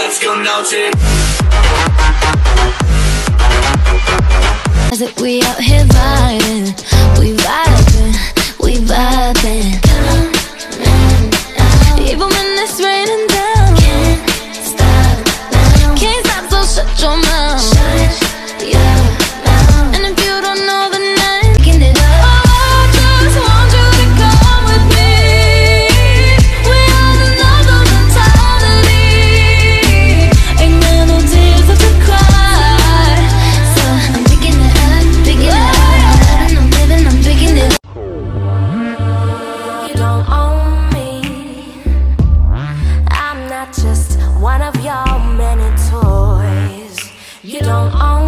let's go naughty. That we out here vibing, we vibing, we vibing. Even when it's raining down, can't stop now. Can't stop, so shut your mouth. one of your many toys. You don't own.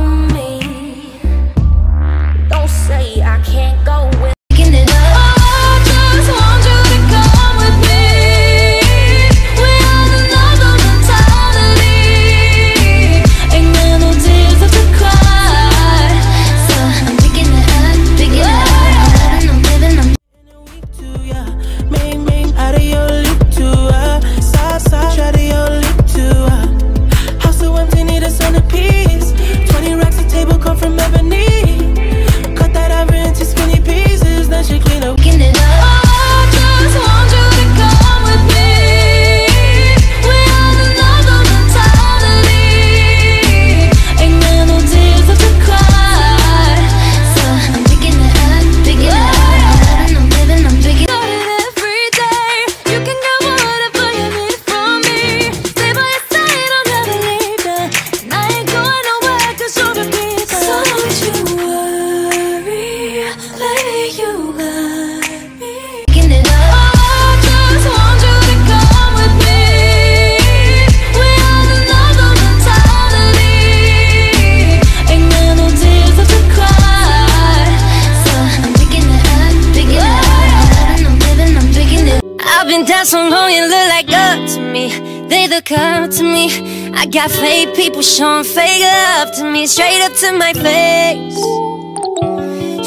been down so long, you look like up to me. They look up to me. I got fake people showing fake love to me. Straight up to my face.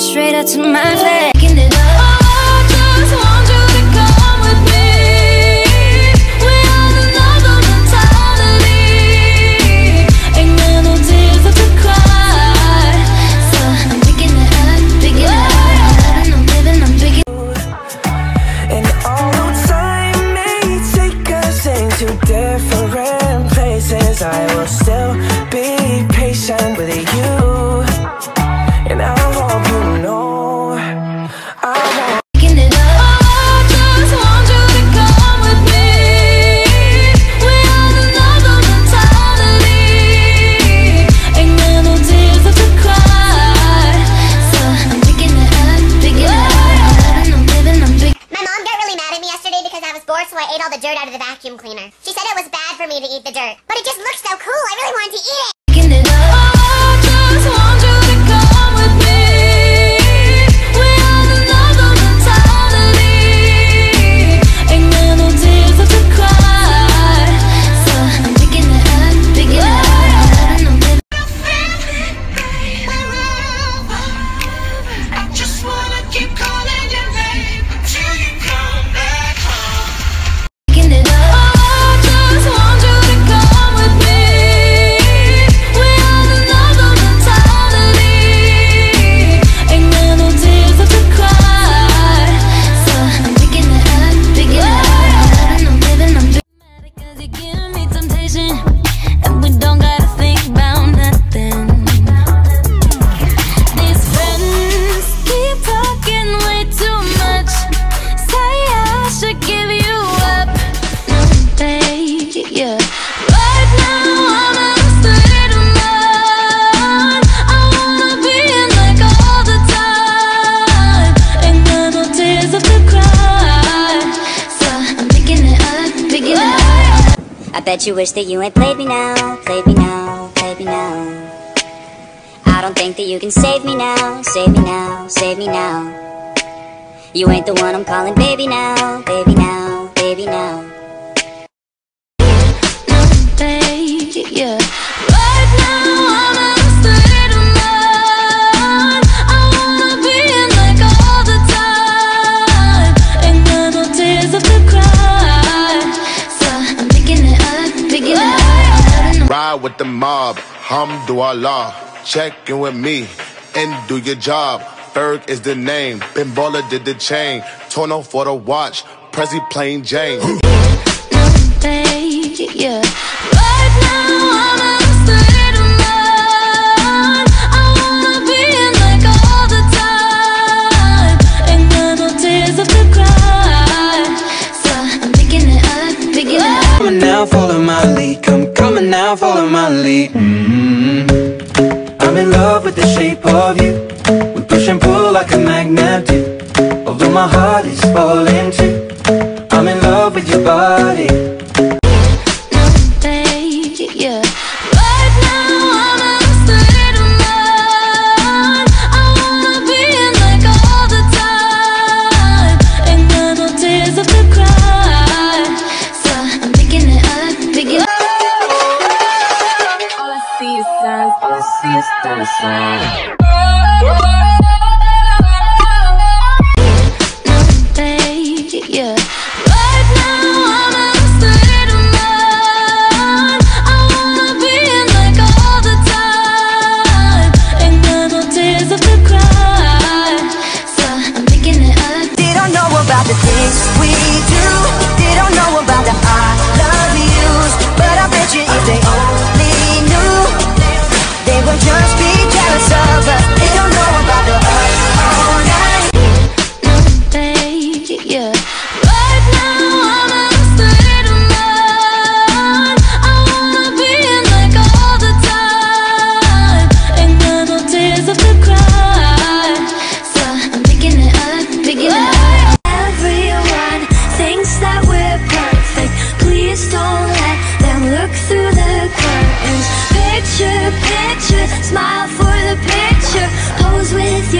Straight up to my face. Cause I will still be patient with you. ate all the dirt out of the vacuum cleaner. She said it was bad for me to eat the dirt, but it just looked so cool. I really wanted to eat it. Bet you wish that you ain't played me now, played me now, played me now. I don't think that you can save me now, save me now, save me now. You ain't the one I'm calling baby now, baby now, baby now. No, baby, yeah. Ride with. Hamdulillah, check in with me and do your job. Berg is the name. Ben Baller did the chain. Torno for the watch. Prezi plain Jane. Yeah. Right now I'm a state of mind. I wanna be in like all the time. Ain't got no tears left to cry. So I'm picking it up, picking it up. Coming now, follow my lead. Come coming now, follow my lead. mm I'm in love with the shape of you. We push and pull like a magnet do. Although my heart is falling too. I'm in love with your body. Yeah.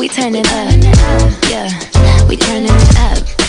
we turn it up. Yeah, we turning it up.